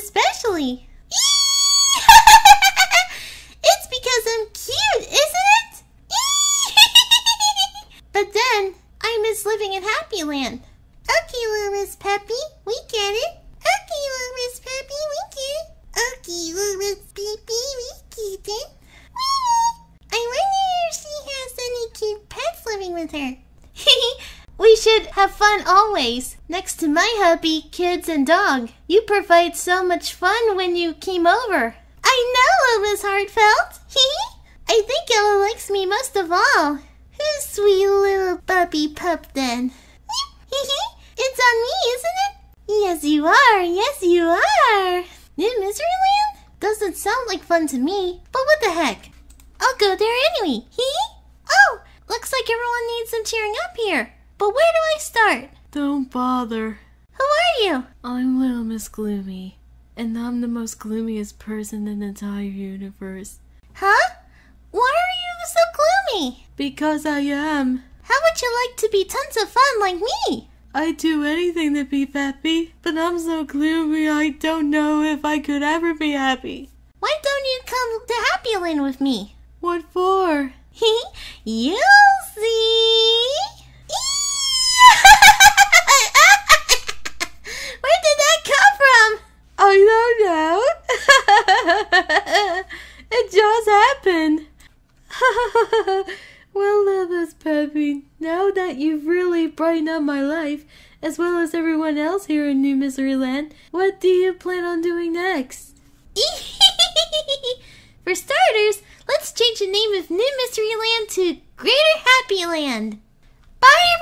silly? it's because I'm cute, isn't it? but then, I miss living in Happy Land. Okay, little Miss Peppy, we get it. Okay, little Miss Peppy, we get it. Okay, little Miss Peppy, we get it. I wonder if she has any cute pets living with her. Should have fun always. Next to my hubby, kids, and dog. You provide so much fun when you came over. I know, it was heartfelt. Hartfeld. I think Ella likes me most of all. Who's sweet little puppy pup then? it's on me, isn't it? Yes, you are. Yes, you are. New Miseryland? Doesn't sound like fun to me. But what the heck? I'll go there anyway. Hee? Oh, looks like everyone needs some cheering up here. But where do I start? Don't bother. Who are you? I'm Little Miss Gloomy, and I'm the most gloomiest person in the entire universe. Huh? Why are you so gloomy? Because I am. How would you like to be tons of fun like me? I'd do anything to be happy, but I'm so gloomy I don't know if I could ever be happy. Why don't you come to Happy Land with me? What for? He? You'll see. Where did that come from? I don't know. it just happened. well, Miss Peppy, now that you've really brightened up my life, as well as everyone else here in New Misery Land, what do you plan on doing next? For starters, let's change the name of New Misery Land to Greater Happy Land. Bye, good